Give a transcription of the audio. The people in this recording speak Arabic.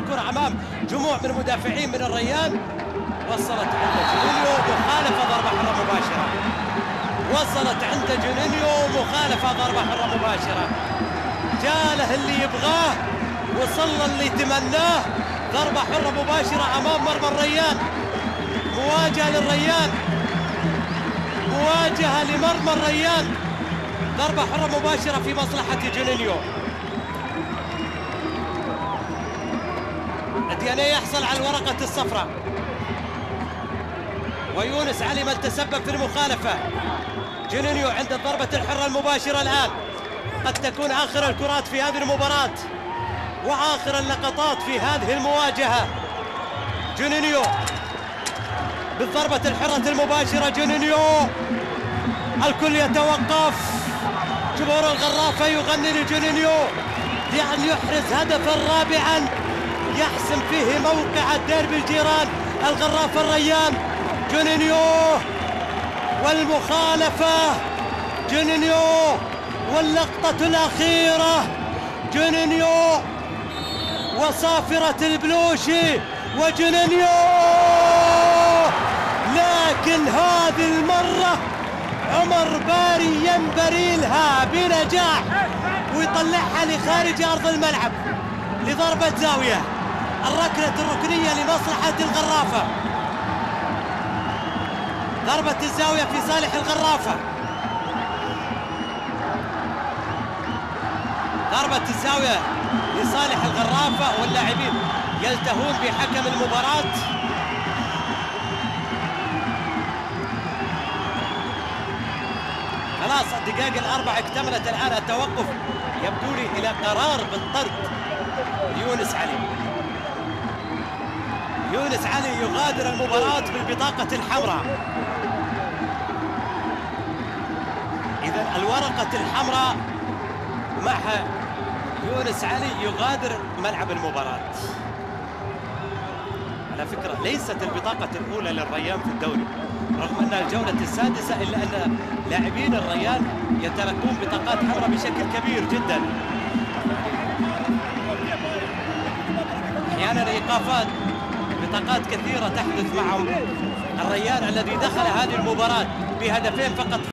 الكرة أمام جموع من المدافعين من الريان وصلت عند جونينيو مخالفة ضربة حرة مباشرة. وصلت عند جونينيو مخالفة ضربة حرة مباشرة. جاله اللي يبغاه وصل اللي يتمناه ضربة حرة مباشرة أمام مرمى الريان مواجهة للريان مواجهة لمرمى الريان ضربة حرة مباشرة في مصلحة جونينيو دياني يحصل على الورقة الصفراء. ويونس علي من تسبب في المخالفة. جونينيو عند الضربة الحرة المباشرة الآن. قد تكون آخر الكرات في هذه المباراة. وآخر اللقطات في هذه المواجهة. جونينيو بالضربة الحرة المباشرة. جونينيو الكل يتوقف. جمهور الغرافة يغني لجونينيو لأن يحرز هدفا رابعا. يحسم فيه موقع الديربي الجيران الغرافة الريان. جونينيو والمخالفة. جونينيو واللقطة الأخيرة. جونينيو وصافرة البلوشي. وجونينيو! لكن هذه المرة عمر باري ينبري لها بنجاح ويطلعها لخارج أرض الملعب لضربة زاوية. الركلة الركنية لمصلحة الغرافة. ضربة الزاوية في صالح الغرافة. ضربة الزاوية لصالح الغرافة واللاعبين يلتهون بحكم المباراة. خلاص الدقائق الأربع اكتملت الآن التوقف. يبدو لي إلى قرار بالطرد يونس علي. يونس علي يغادر المباراة بالبطاقة الحمراء. إذا الورقة الحمراء مع يونس علي يغادر ملعب المباراة. على فكرة ليست البطاقة الأولى للريان في الدوري رغم أنها الجولة السادسة إلا أن لاعبين الريان يتلقون بطاقات حمراء بشكل كبير جدا. أحيانا إيقافات بطاقات كثيرة تحدث معهم. الريان الذي دخل هذه المباراة بهدفين فقط.